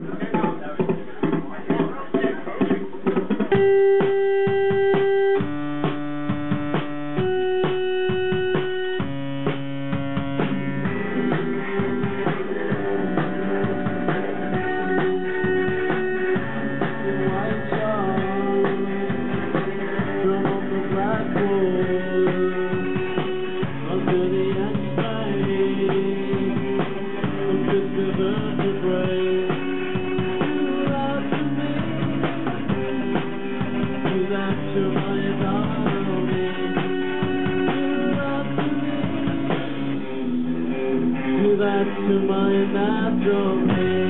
Okay. back to my natural me.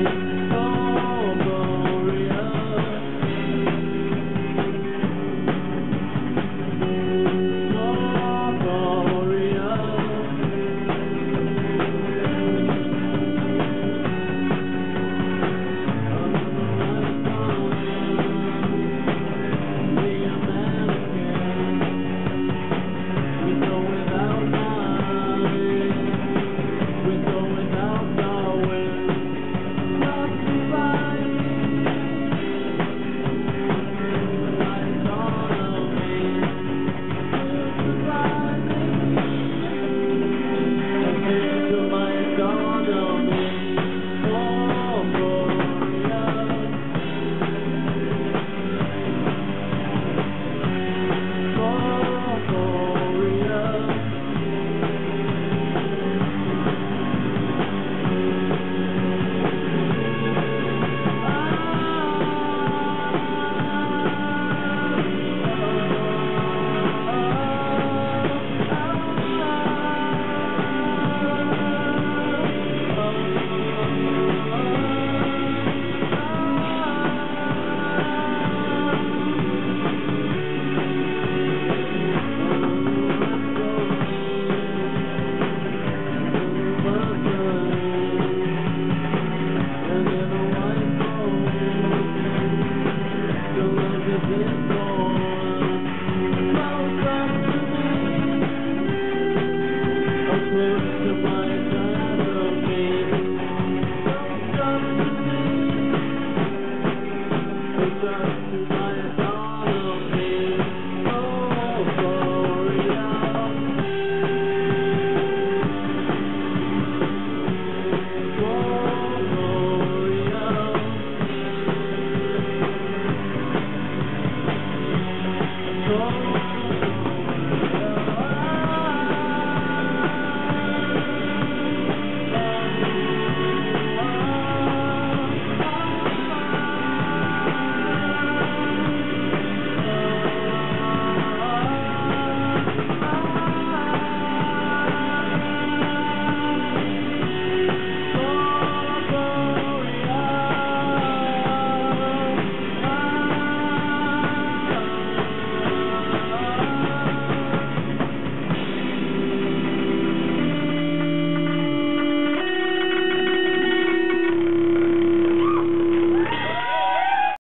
sun.